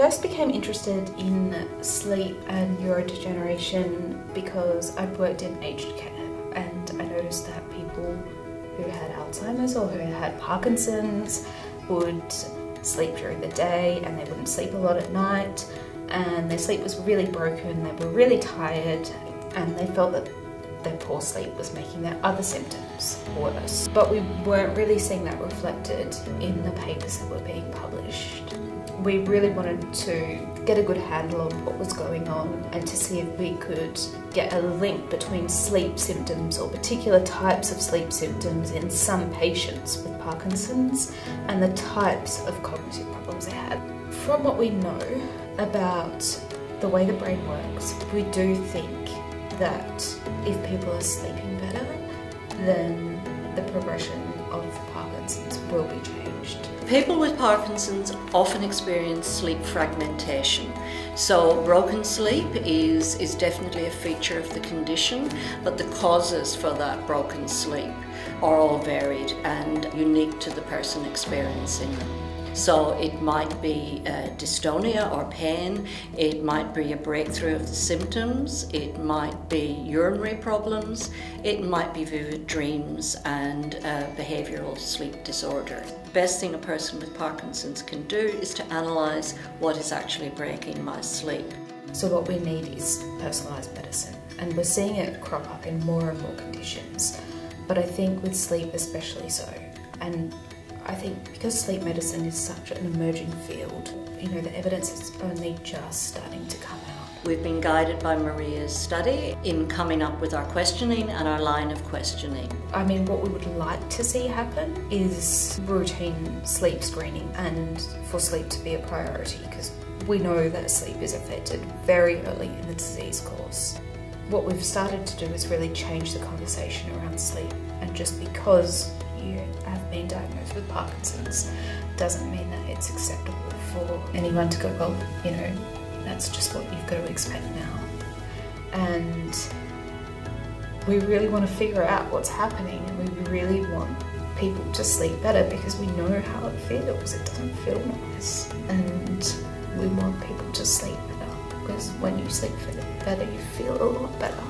first became interested in sleep and neurodegeneration because I'd worked in aged care and I noticed that people who had Alzheimer's or who had Parkinson's would sleep during the day and they wouldn't sleep a lot at night and their sleep was really broken, they were really tired and they felt that their poor sleep was making their other symptoms worse. But we weren't really seeing that reflected in the papers that were being published. We really wanted to get a good handle on what was going on and to see if we could get a link between sleep symptoms or particular types of sleep symptoms in some patients with Parkinson's and the types of cognitive problems they had. From what we know about the way the brain works, we do think that if people are sleeping better, then the progression of Parkinson's will be. People with Parkinson's often experience sleep fragmentation. So broken sleep is, is definitely a feature of the condition, but the causes for that broken sleep are all varied and unique to the person experiencing them. So it might be uh, dystonia or pain, it might be a breakthrough of the symptoms, it might be urinary problems, it might be vivid dreams and uh, behavioural sleep disorder. The best thing a person with Parkinson's can do is to analyse what is actually breaking my sleep. So what we need is personalised medicine and we're seeing it crop up in more and more conditions but I think with sleep especially so and I think because sleep medicine is such an emerging field, you know, the evidence is only just starting to come out. We've been guided by Maria's study in coming up with our questioning and our line of questioning. I mean, what we would like to see happen is routine sleep screening and for sleep to be a priority because we know that sleep is affected very early in the disease course. What we've started to do is really change the conversation around sleep and just because you have been diagnosed with Parkinson's doesn't mean that it's acceptable for anyone to go, well, you know, that's just what you've got to expect now. And we really want to figure out what's happening and we really want people to sleep better because we know how it feels. It doesn't feel nice. And we want people to sleep better because when you sleep better, you feel a lot better.